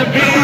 the beat.